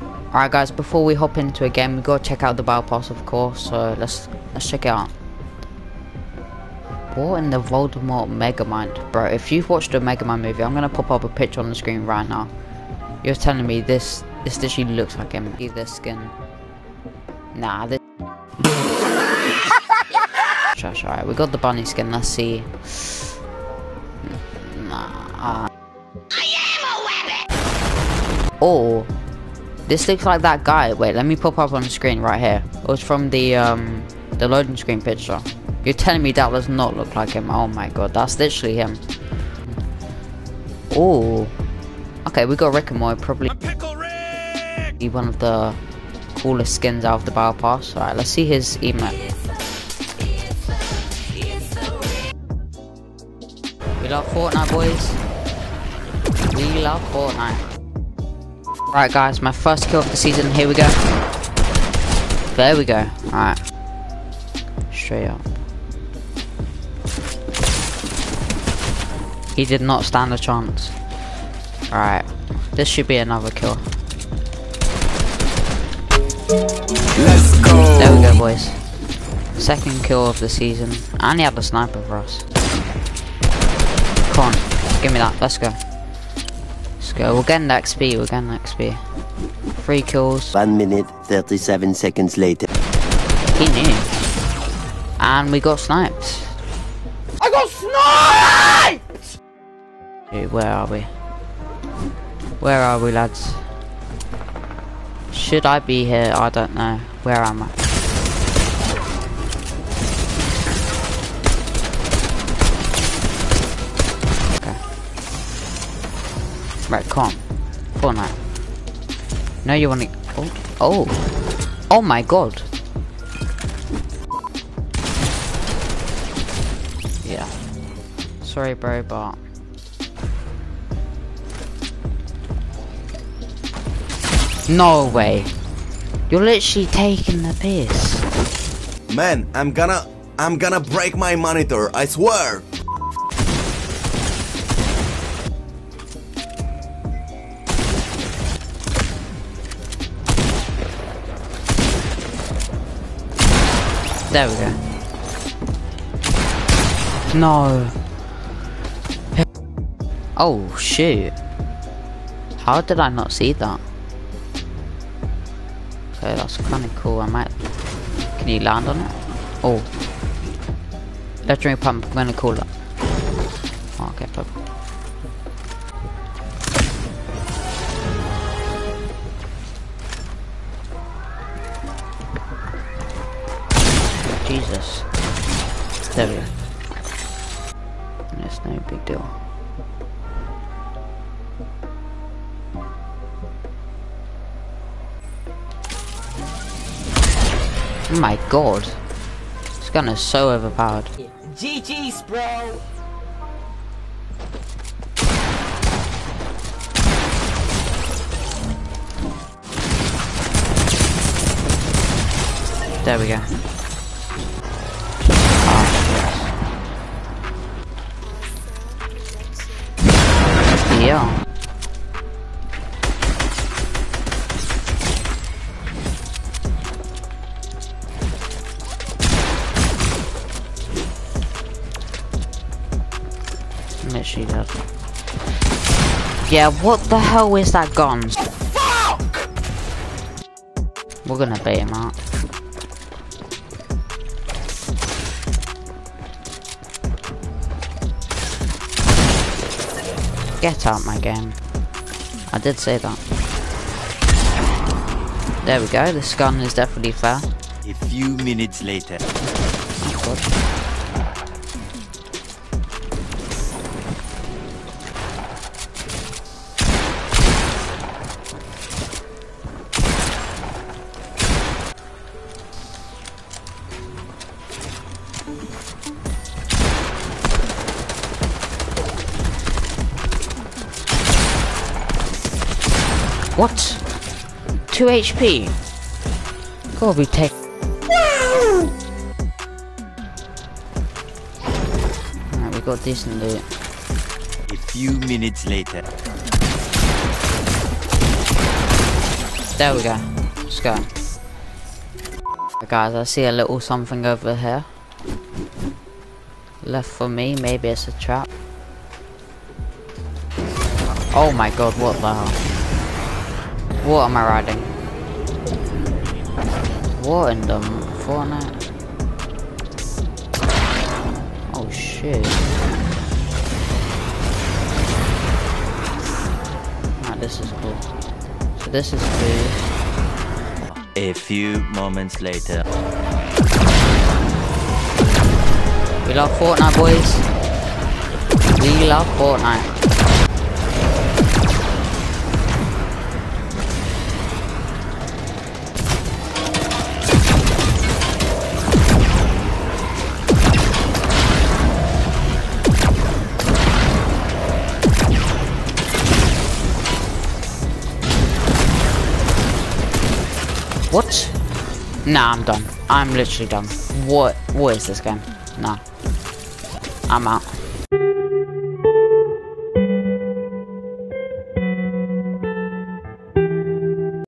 Alright guys, before we hop into a game, we gotta check out the battle pass of course, so let's let's check it out. What in the Voldemort Megamind? Bro, if you've watched a Megamind movie, I'm gonna pop up a picture on the screen right now. You're telling me this this literally looks like him. See this skin. Nah, this Trash, alright, we got the bunny skin, let's see. Nah. Uh. Or this looks like that guy. Wait, let me pop up on the screen right here. It was from the um the loading screen picture. You're telling me that does not look like him? Oh my god, that's literally him. Oh. Okay, we got Rick and Morty, probably be one of the coolest skins out of the battle pass. Alright, let's see his email. We love Fortnite, boys. We love Fortnite. Right, guys, my first kill of the season. Here we go. There we go. Alright. Straight up. He did not stand a chance. Alright. This should be another kill. Let's go. There we go, boys. Second kill of the season. And he had a sniper for us. Come on. Give me that. Let's go. Let's go. We're getting the XP. We're getting the XP. Three kills. One minute, 37 seconds later. He knew. And we got sniped. I got sniped! Dude, where are we? Where are we, lads? Should I be here? I don't know. Where am I? Right, come on. Fortnite. Now you want to... Oh. Oh. Oh my god. Yeah. Sorry, bro, but... No way. You're literally taking the piss. Man, I'm gonna... I'm gonna break my monitor, I swear! There we go. No. Oh, shoot. How did I not see that? Okay, that's kind of cool. I might... Can you land on it? Oh. Legendary pump. I'm gonna call it. Okay, pump. It's no big deal. Oh my god. This gun is so overpowered. GG's, bro. There we go. Ah. Yeah. Literally does. Yeah, what the hell is that gun? We're gonna bait him out. Get out my game. I did say that. There we go, this gun is definitely fair. A few minutes later. Oh What? 2 HP? Gotta be. Alright, we got decent loot. A few minutes later. There we go. Let's go. Guys, I see a little something over here. Left for me, maybe it's a trap. Oh my god, what the hell? What am I riding? What in the Fortnite? Oh shit. Ah, this is cool. So this is cool. A few moments later. We love Fortnite, boys. We love Fortnite. What? Nah, I'm done. I'm literally done. What? What is this game? Nah. I'm out.